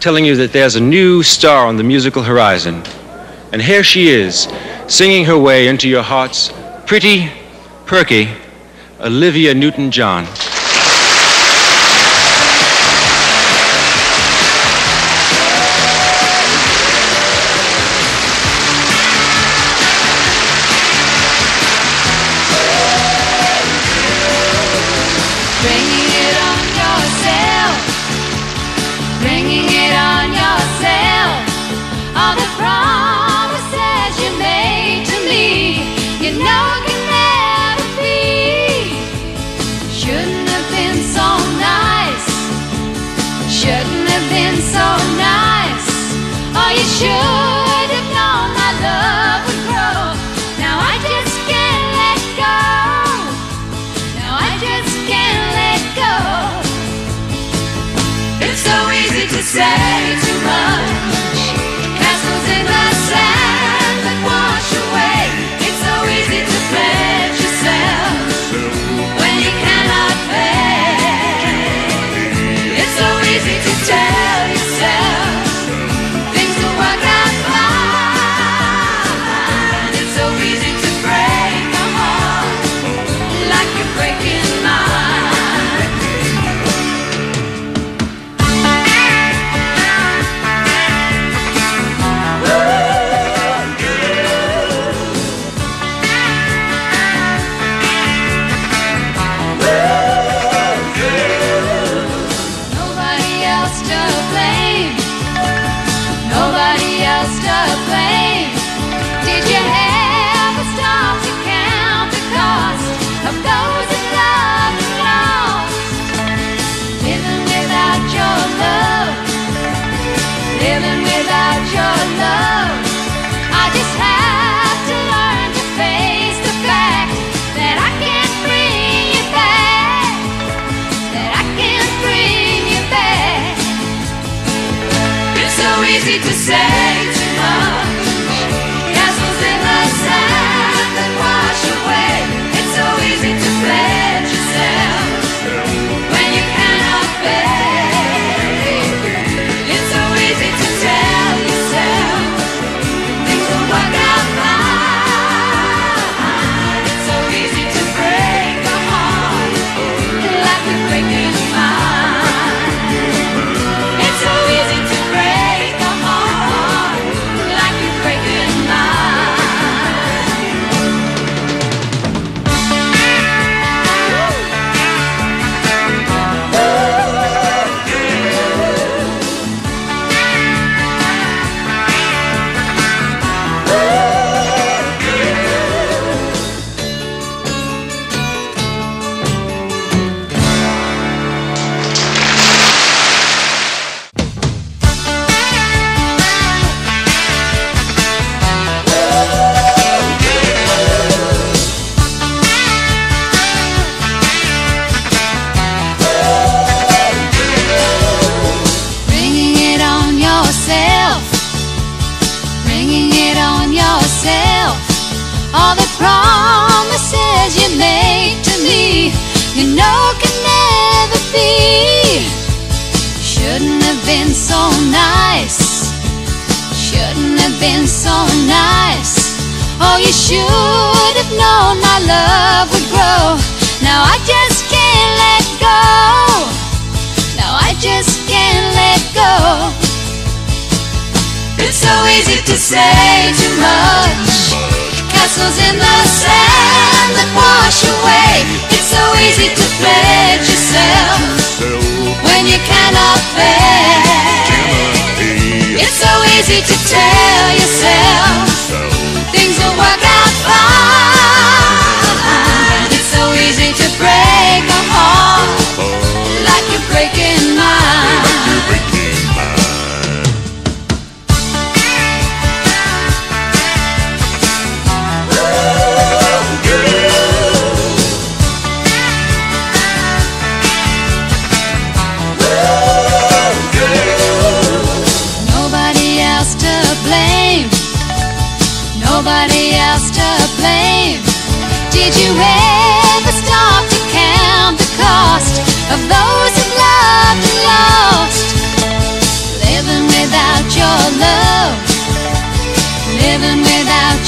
telling you that there's a new star on the musical horizon. And here she is, singing her way into your hearts, pretty, perky, Olivia Newton John. should have known my love would grow. Now I just can't let go. Now I just can't let go. It's so easy to say. easy to say. been so nice. Oh, you should have known my love would grow. Now I just can't let go. Now I just can't let go. It's so easy to say too much. Castles in the sand that wash away. It's so easy to pledge yourself when you cannot bear.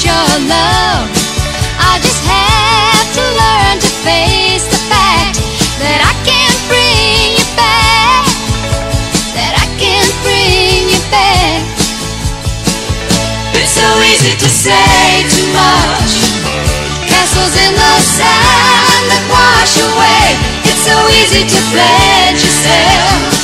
Your love. I just have to learn to face the fact that I can't bring you back. That I can't bring you back. It's so easy to say too much. Castles in the sand that wash away. It's so easy to pledge yourself.